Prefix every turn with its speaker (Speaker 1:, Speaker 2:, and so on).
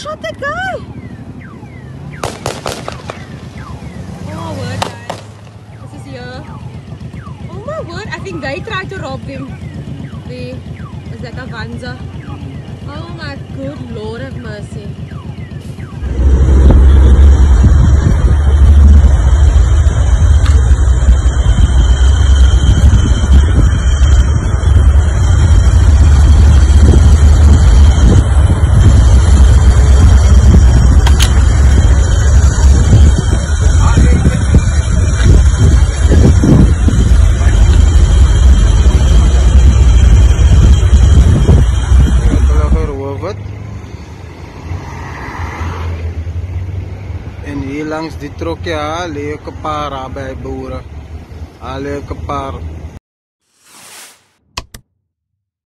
Speaker 1: shot that guy. Oh, my word, guys. This is here. Oh, my word. I think they tried to rob him. The, is that Avanza? Oh, my good Lord have mercy.
Speaker 2: En hier langs die trokkie, al lekker paar by boere. Al lekker paar